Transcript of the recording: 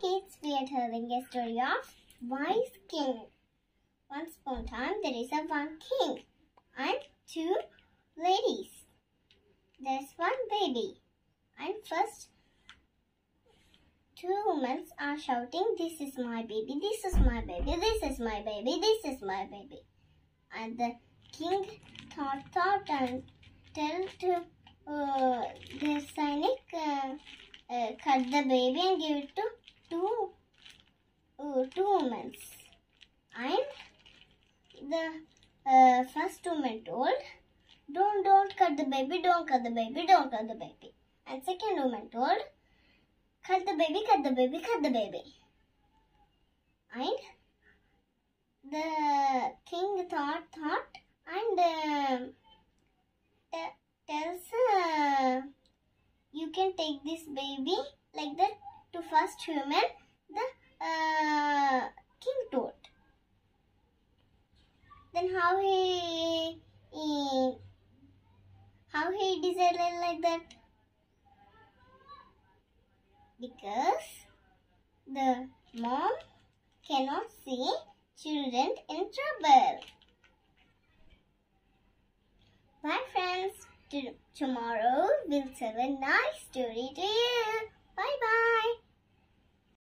kids, we are telling a story of Wise King. Once upon a time, there is a one king and two ladies. There's one baby, and first two women are shouting, "This is my baby! This is my baby! This is my baby! This is my baby!" And the king thought, thought, and tell to uh, the Sainik. Uh, uh, cut the baby and give it to two women. And the uh, first woman told, "Don't don't cut the baby, don't cut the baby, don't cut the baby." And second woman told, "Cut the baby, cut the baby, cut the baby." And the king thought thought and uh, tells. Uh, you can take this baby like that to first human the uh, king told then how he, he how he decided like that? Because the mom cannot see children in trouble. Bye friends. Tomorrow we'll tell a nice story to you.